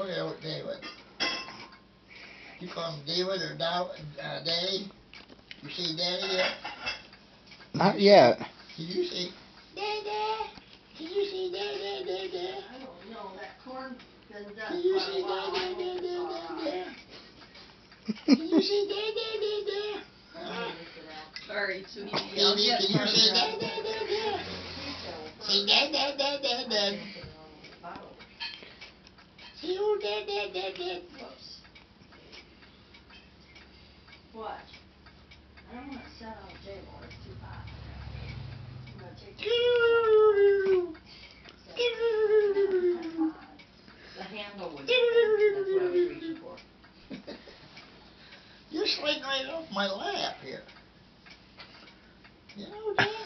Look at David. You call him David or Dow, uh, Daddy? You see Daddy yet? Not yet. Did you see Daddy? Did you see Daddy, Daddy? I don't know, that corn been done Did you see a while. I Daddy, hope it's all Daddy. Daddy? Did you see Daddy, Daddy? Let me Huh? look it up. Sorry, sweetie. Did I'll you, get did you part of see that. Daddy, Daddy? So, See Daddy, Daddy, Daddy? See old Daddy, Daddy? Whoops. What? I don't wanna set on the table, it's too hot. I'm gonna take the handle was, that's what I was reaching for. You're sliding right off my lap here. You know that?